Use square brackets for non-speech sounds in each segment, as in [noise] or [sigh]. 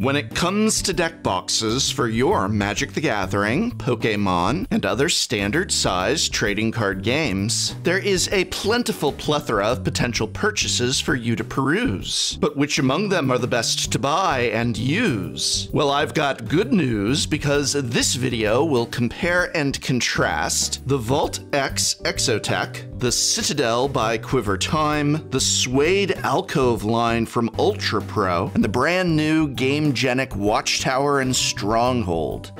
When it comes to deck boxes for your Magic the Gathering, Pokemon, and other standard size trading card games, there is a plentiful plethora of potential purchases for you to peruse. But which among them are the best to buy and use? Well, I've got good news because this video will compare and contrast the Vault X Exo-Tec, the Citadel by Quiver Time, the Suede Alcove line from Ultra Pro, and the brand new Gamegenic Watchtower and Stronghold.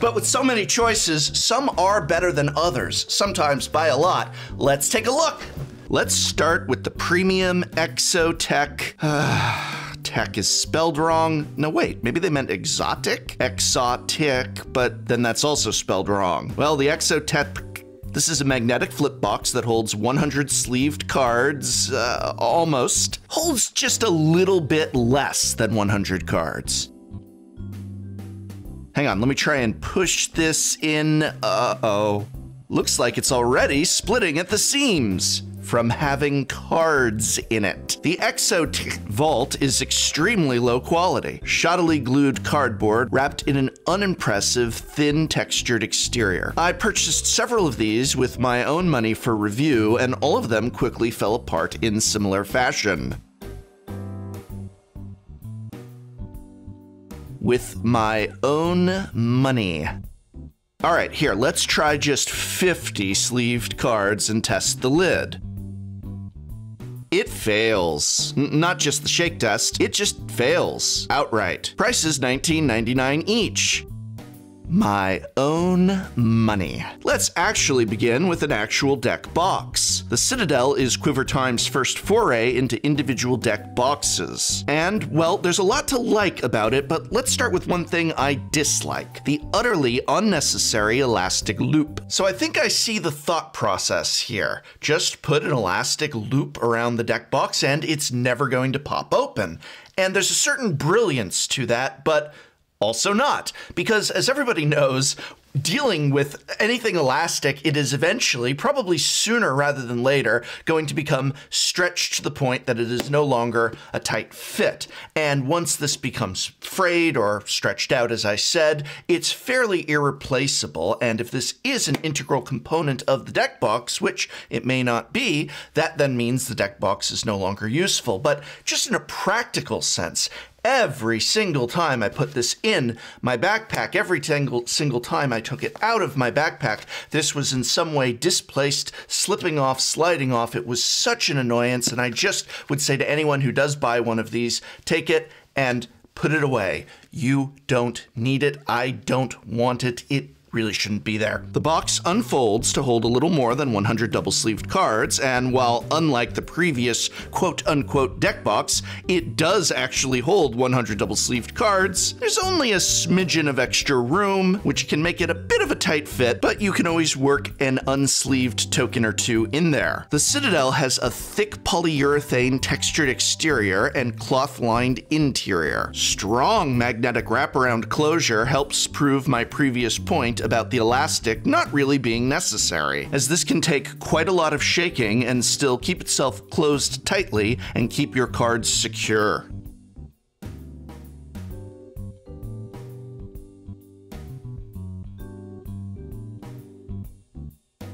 But with so many choices, some are better than others, sometimes by a lot. Let's take a look. Let's start with the premium Exo-Tec. [sighs] Tech is spelled wrong. No, wait, maybe they meant exotic? Exotic, but then that's also spelled wrong. Well, the Exo-Tec this is a magnetic flip box that holds 100 sleeved cards, uh, almost. Holds just a little bit less than 100 cards. Hang on, let me try and push this in. Uh-oh. Looks like it's already splitting at the seams from having cards in it. The Exo Vault is extremely low quality, shoddily glued cardboard wrapped in an unimpressive, thin textured exterior. I purchased several of these with my own money for review, and all of them quickly fell apart in similar fashion. With my own money. All right, here, let's try just 50 sleeved cards and test the lid. It fails. N not just the shake test, it just fails outright. Price is $19.99 each my own money. Let's actually begin with an actual deck box. The Citadel is Quiver Time's first foray into individual deck boxes. And, well, there's a lot to like about it, but let's start with one thing I dislike the utterly unnecessary elastic loop. So I think I see the thought process here. Just put an elastic loop around the deck box and it's never going to pop open. And there's a certain brilliance to that, but also not. Because as everybody knows, dealing with anything elastic, it is eventually, probably sooner rather than later, going to become stretched to the point that it is no longer a tight fit. And once this becomes frayed or stretched out, as I said, it's fairly irreplaceable. And if this is an integral component of the deck box, which it may not be, that then means the deck box is no longer useful. But just in a practical sense, every single time I put this in my backpack, every single, single time I took it out of my backpack, this was in some way displaced, slipping off, sliding off. It was such an annoyance, and I just would say to anyone who does buy one of these, take it and put it away. You don't need it. I don't want it. It really shouldn't be there. The box unfolds to hold a little more than 100 double-sleeved cards, and while unlike the previous quote-unquote deck box, it does actually hold 100 double-sleeved cards, there's only a smidgen of extra room, which can make it a bit of a tight fit, but you can always work an unsleeved token or two in there. The Citadel has a thick polyurethane textured exterior and cloth-lined interior. Strong magnetic wraparound closure helps prove my previous point point about the elastic not really being necessary, as this can take quite a lot of shaking and still keep itself closed tightly and keep your cards secure.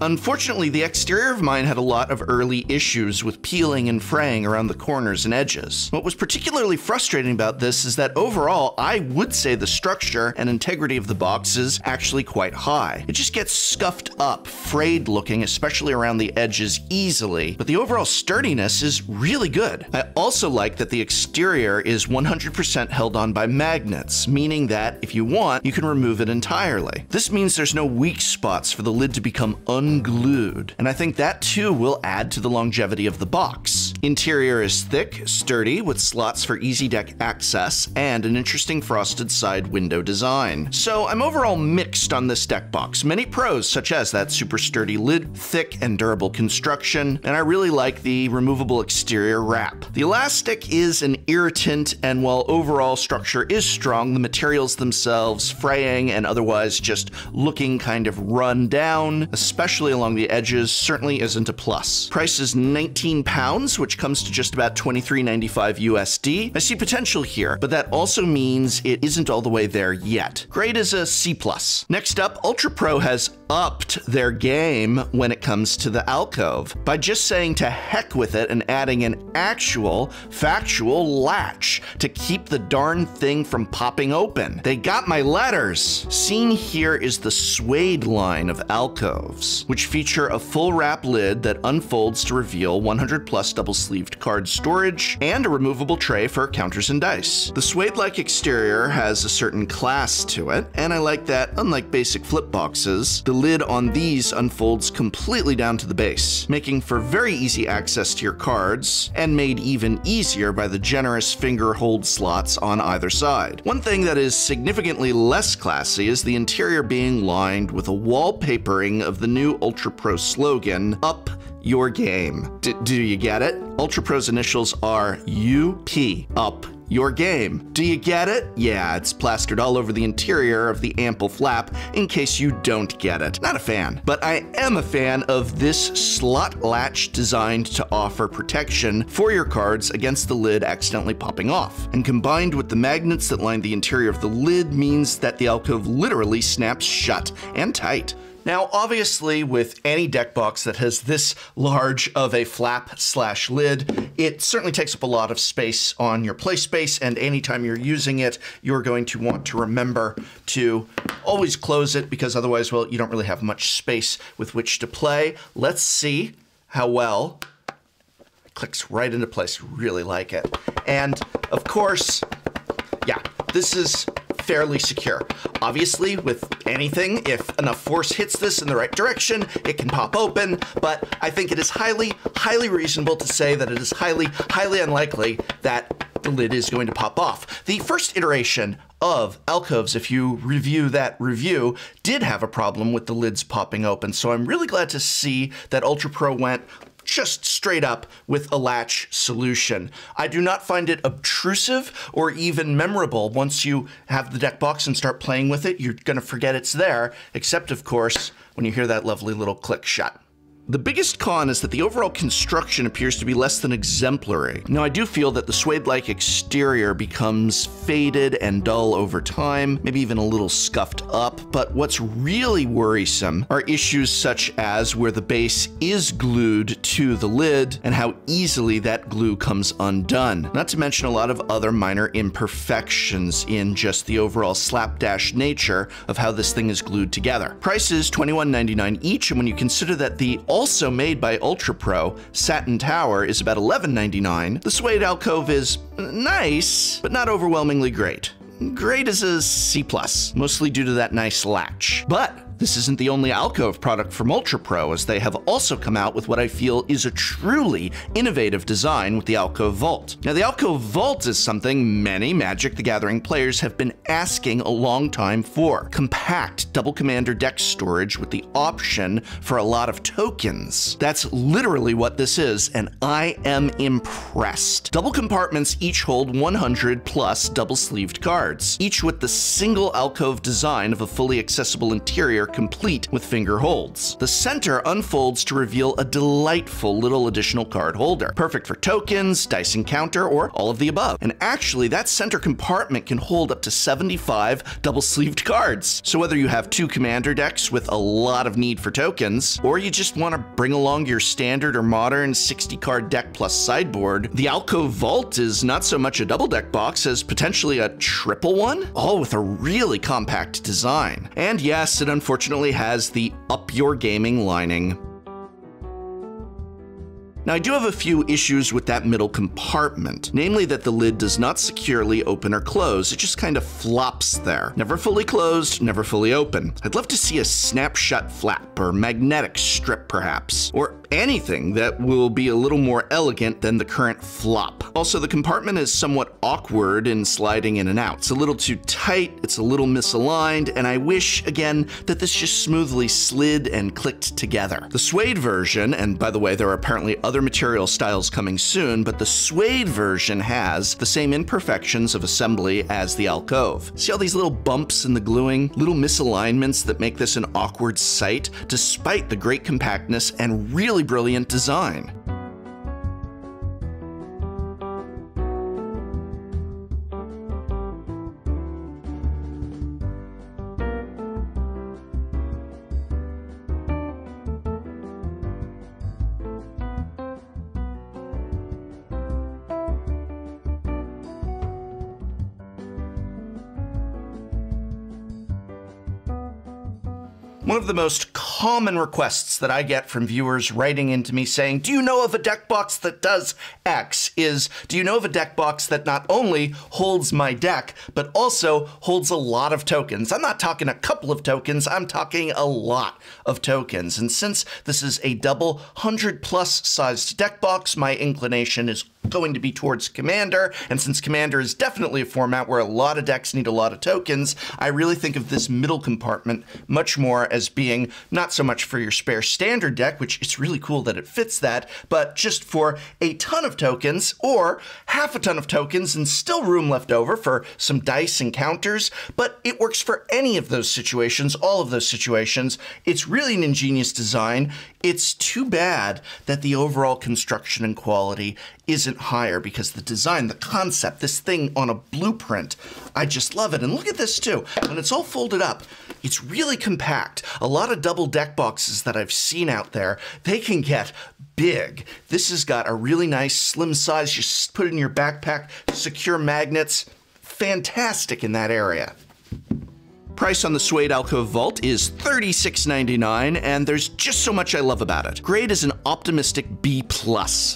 Unfortunately, the exterior of mine had a lot of early issues with peeling and fraying around the corners and edges. What was particularly frustrating about this is that overall, I would say the structure and integrity of the box is actually quite high. It just gets scuffed up, frayed looking, especially around the edges easily, but the overall sturdiness is really good. I also like that the exterior is 100% held on by magnets, meaning that if you want, you can remove it entirely. This means there's no weak spots for the lid to become un unglued, and I think that too will add to the longevity of the box. Interior is thick, sturdy, with slots for easy deck access, and an interesting frosted side window design. So I'm overall mixed on this deck box. Many pros, such as that super sturdy lid, thick and durable construction, and I really like the removable exterior wrap. The elastic is an irritant, and while overall structure is strong, the materials themselves, fraying and otherwise just looking kind of run down, especially along the edges, certainly isn't a plus. Price is 19 pounds, which which comes to just about $23.95 USD. I see potential here, but that also means it isn't all the way there yet. Grade is a C+. Next up, Ultra Pro has upped their game when it comes to the alcove by just saying to heck with it and adding an actual, factual latch to keep the darn thing from popping open. They got my letters. Seen here is the suede line of alcoves, which feature a full wrap lid that unfolds to reveal 100 plus double sleeved card storage and a removable tray for counters and dice. The suede like exterior has a certain class to it, and I like that, unlike basic flip boxes, the lid on these unfolds completely down to the base, making for very easy access to your cards, and made even easier by the generous finger hold slots on either side. One thing that is significantly less classy is the interior being lined with a wallpapering of the new Ultra Pro slogan, Up Your Game. D do you get it? Ultra Pro's initials are UP, Up your game. Do you get it? Yeah, it's plastered all over the interior of the ample flap in case you don't get it. Not a fan, but I am a fan of this slot latch designed to offer protection for your cards against the lid accidentally popping off. And combined with the magnets that line the interior of the lid means that the alcove literally snaps shut and tight. Now, obviously, with any deck box that has this large of a flap slash lid, it certainly takes up a lot of space on your play space, and anytime you're using it, you're going to want to remember to always close it because otherwise, well, you don't really have much space with which to play. Let's see how well it clicks right into place. Really like it. And of course, yeah, this is fairly secure. Obviously, with anything, if enough force hits this in the right direction, it can pop open, but I think it is highly, highly reasonable to say that it is highly, highly unlikely that the lid is going to pop off. The first iteration of Alcoves, if you review that review, did have a problem with the lids popping open, so I'm really glad to see that Ultra Pro went just straight up with a latch solution. I do not find it obtrusive or even memorable. Once you have the deck box and start playing with it, you're going to forget it's there, except, of course, when you hear that lovely little click shut. The biggest con is that the overall construction appears to be less than exemplary. Now, I do feel that the suede-like exterior becomes faded and dull over time, maybe even a little scuffed up, but what's really worrisome are issues such as where the base is glued to the lid and how easily that glue comes undone. Not to mention a lot of other minor imperfections in just the overall slapdash nature of how this thing is glued together. Price is $21.99 each, and when you consider that the also made by Ultra Pro, Satin Tower is about $11.99. The suede alcove is nice, but not overwhelmingly great. Great as a C+, mostly due to that nice latch. But this isn't the only Alcove product from Ultra Pro, as they have also come out with what I feel is a truly innovative design with the Alcove Vault. Now, the Alcove Vault is something many Magic the Gathering players have been asking a long time for. Compact double commander deck storage with the option for a lot of tokens. That's literally what this is, and I am impressed. Double compartments each hold 100 plus double sleeved cards, each with the single alcove design of a fully accessible interior complete with finger holds. The center unfolds to reveal a delightful little additional card holder, perfect for tokens, dice encounter, or all of the above. And actually, that center compartment can hold up to 75 double-sleeved [laughs] cards. So whether you have two commander decks with a lot of need for tokens, or you just want to bring along your standard or modern 60-card deck plus sideboard, the Alcove Vault is not so much a double deck box as potentially a triple one, all with a really compact design. And yes, it unfortunately unfortunately has the Up Your Gaming lining. Now, I do have a few issues with that middle compartment, namely that the lid does not securely open or close, it just kind of flops there. Never fully closed, never fully open. I'd love to see a snapshot flap or magnetic strip perhaps, or anything that will be a little more elegant than the current flop. Also, the compartment is somewhat awkward in sliding in and out. It's a little too tight, it's a little misaligned, and I wish, again, that this just smoothly slid and clicked together. The suede version, and by the way, there are apparently other material styles coming soon, but the suede version has the same imperfections of assembly as the alcove. See all these little bumps in the gluing, little misalignments that make this an awkward sight, despite the great compactness and really brilliant design. Of the most common requests that I get from viewers writing into me saying, Do you know of a deck box that does X? is Do you know of a deck box that not only holds my deck, but also holds a lot of tokens? I'm not talking a couple of tokens, I'm talking a lot of tokens. And since this is a double 100 plus sized deck box, my inclination is going to be towards Commander, and since Commander is definitely a format where a lot of decks need a lot of tokens, I really think of this middle compartment much more as being not so much for your spare standard deck, which it's really cool that it fits that, but just for a ton of tokens, or half a ton of tokens and still room left over for some dice and counters, but it works for any of those situations, all of those situations. It's really an ingenious design. It's too bad that the overall construction and quality isn't higher because the design, the concept, this thing on a blueprint, I just love it. And look at this too. When it's all folded up, it's really compact. A lot of double deck boxes that I've seen out there, they can get big. This has got a really nice slim size. Just put it in your backpack, secure magnets. Fantastic in that area. Price on the Suede Alcove Vault is $36.99, and there's just so much I love about it. Grade is an optimistic B+.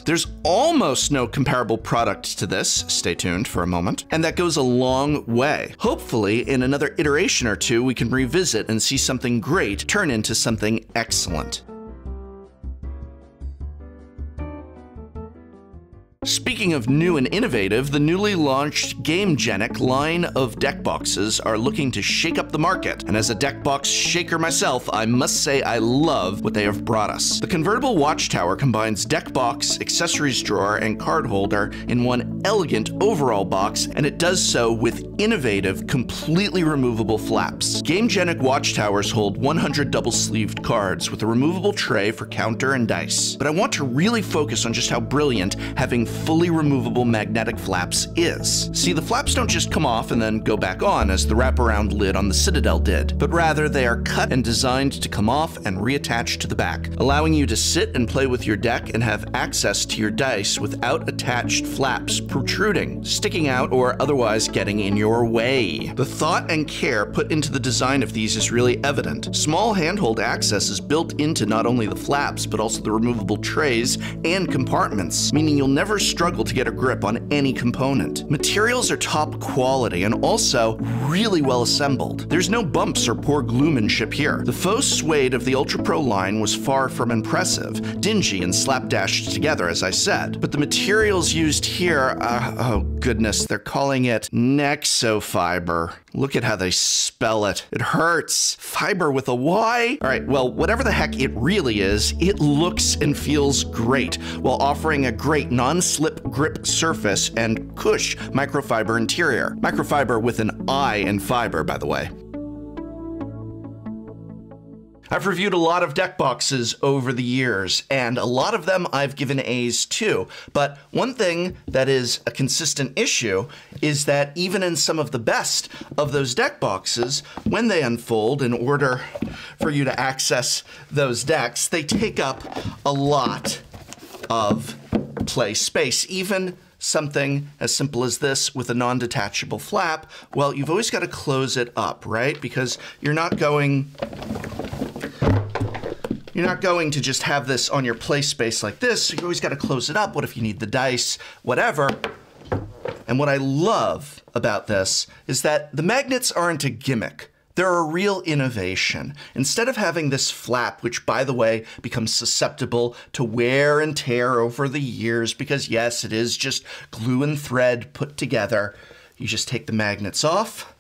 There's almost no comparable product to this, stay tuned for a moment, and that goes a long way. Hopefully, in another iteration or two, we can revisit and see something great turn into something excellent. Speaking of new and innovative, the newly launched GameGenic line of deck boxes are looking to shake up the market. And as a deck box shaker myself, I must say I love what they have brought us. The convertible watchtower combines deck box, accessories drawer, and card holder in one elegant overall box, and it does so with innovative, completely removable flaps. GameGenic watchtowers hold 100 double-sleeved cards with a removable tray for counter and dice. But I want to really focus on just how brilliant having fully removable magnetic flaps is. See, the flaps don't just come off and then go back on as the wraparound lid on the Citadel did, but rather they are cut and designed to come off and reattach to the back, allowing you to sit and play with your deck and have access to your dice without attached flaps protruding, sticking out, or otherwise getting in your way. The thought and care put into the design of these is really evident. Small handhold access is built into not only the flaps, but also the removable trays and compartments, meaning you'll never struggle to get a grip on any component. Materials are top quality and also really well assembled. There's no bumps or poor gluemanship here. The faux suede of the Ultra Pro line was far from impressive, dingy and slapdashed together as I said, but the materials used here, uh, oh goodness, they're calling it NexoFyber. Look at how they spell it. It hurts. Fiber with a Y? All right, well, whatever the heck it really is, it looks and feels great while offering a great non-slip grip surface and cush microfiber interior. Microfiber with an I in fiber, by the way. I've reviewed a lot of deck boxes over the years, and a lot of them I've given A's to. But one thing that is a consistent issue is that even in some of the best of those deck boxes, when they unfold in order for you to access those decks, they take up a lot of play space. Even something as simple as this with a non-detachable flap, well, you've always got to close it up, right? Because you're not going you're not going to just have this on your play space like this. So you always got to close it up. What if you need the dice, whatever. And what I love about this is that the magnets aren't a gimmick. They're a real innovation. Instead of having this flap, which by the way becomes susceptible to wear and tear over the years, because yes, it is just glue and thread put together, you just take the magnets off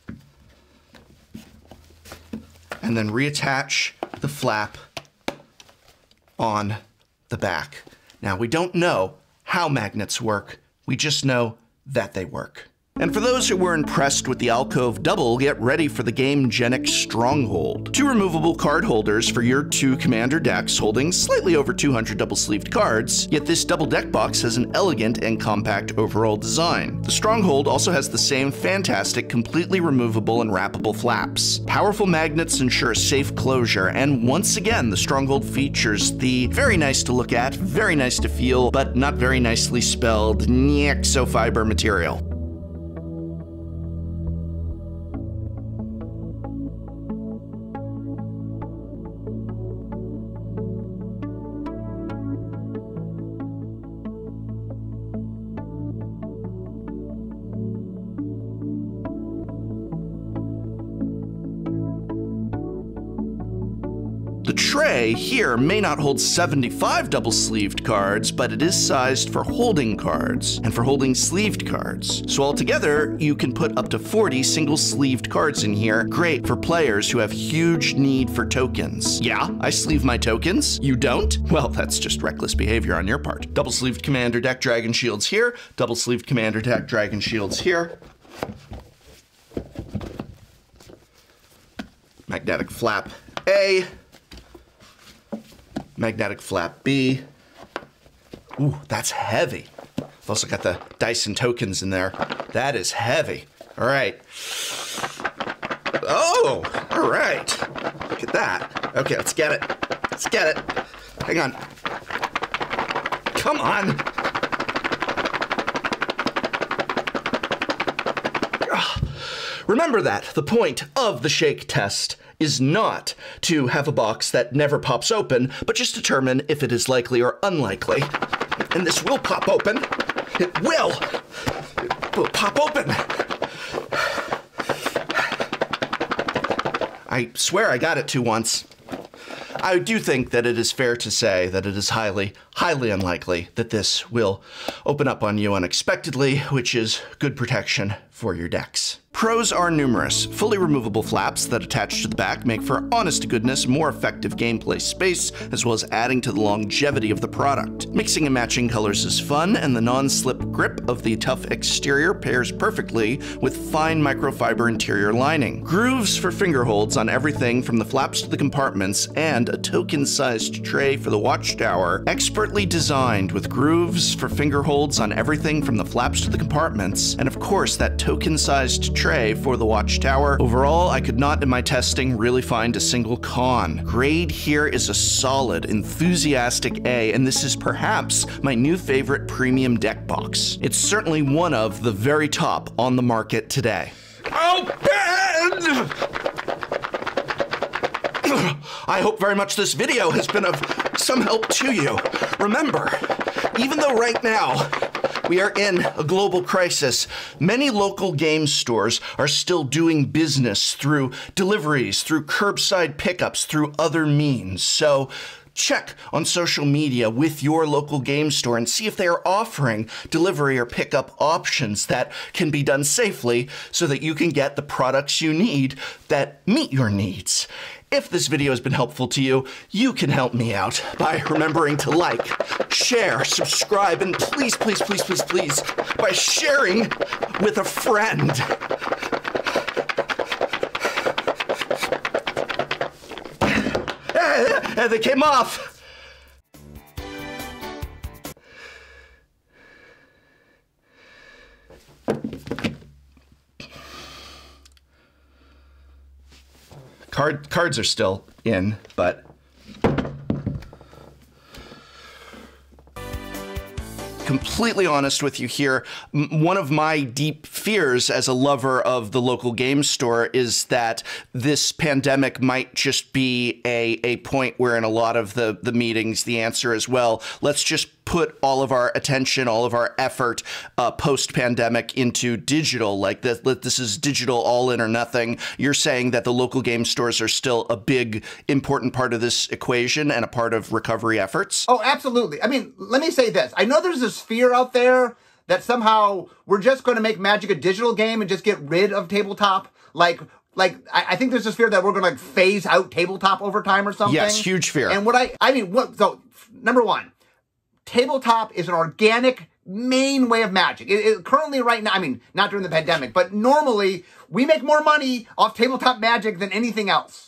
and then reattach the flap on the back. Now, we don't know how magnets work, we just know that they work. And for those who were impressed with the Alcove Double, get ready for the GameGenic Stronghold. Two removable card holders for your two commander decks holding slightly over 200 double-sleeved cards, yet this double deck box has an elegant and compact overall design. The Stronghold also has the same fantastic, completely removable and wrappable flaps. Powerful magnets ensure safe closure, and once again, the Stronghold features the very nice to look at, very nice to feel, but not very nicely spelled NexoFyber material. Tray here may not hold 75 double sleeved cards, but it is sized for holding cards and for holding sleeved cards. So altogether, you can put up to 40 single sleeved cards in here. Great for players who have huge need for tokens. Yeah, I sleeve my tokens. You don't? Well, that's just reckless behavior on your part. Double sleeved commander deck dragon shields here, double sleeved commander deck dragon shields here. Magnetic flap A, magnetic flap B. Ooh, that's heavy. I've also got the Dyson tokens in there. That is heavy. All right. Oh, all right. Look at that. Okay, let's get it. Let's get it. Hang on. Come on. Ah, remember that the point of the shake test is not to have a box that never pops open, but just determine if it is likely or unlikely. And this will pop open. It will. It will pop open. I swear I got it to once. I do think that it is fair to say that it is highly, highly unlikely that this will open up on you unexpectedly, which is good protection for your decks. Pros are numerous. Fully removable flaps that attach to the back make for honest to goodness more effective gameplay space, as well as adding to the longevity of the product. Mixing and matching colors is fun, and the non-slip grip of the tough exterior pairs perfectly with fine microfiber interior lining. Grooves for finger holds on everything from the flaps to the compartments, and a token-sized tray for the watchtower, expertly designed with grooves for finger holds on everything from the flaps to the compartments, and of course that token-sized tray tray for the watchtower. Overall, I could not in my testing really find a single con. Grade here is a solid, enthusiastic A, and this is perhaps my new favorite premium deck box. It's certainly one of the very top on the market today. Oh, Ben! I hope very much this video has been of some help to you. Remember, even though right now we are in a global crisis. Many local game stores are still doing business through deliveries, through curbside pickups, through other means. So check on social media with your local game store and see if they are offering delivery or pickup options that can be done safely so that you can get the products you need that meet your needs. If this video has been helpful to you, you can help me out by remembering to like, share, subscribe, and please, please, please, please, please, by sharing with a friend. They came off. Card cards are still in, but completely honest with you here. one of my deep fears as a lover of the local game store is that this pandemic might just be a, a point where in a lot of the, the meetings, the answer is, well, let's just put all of our attention, all of our effort uh, post pandemic into digital. Like this, this is digital all in or nothing. You're saying that the local game stores are still a big, important part of this equation and a part of recovery efforts? Oh, absolutely. I mean, let me say this. I know there's this fear out there that somehow we're just going to make Magic a digital game and just get rid of tabletop. Like, like I, I, think there's this fear that we're going to like phase out tabletop over time or something. Yes, huge fear. And what I, I mean, what? So number one, tabletop is an organic main way of magic. It, it, currently, right now, I mean, not during the pandemic, but normally we make more money off tabletop magic than anything else.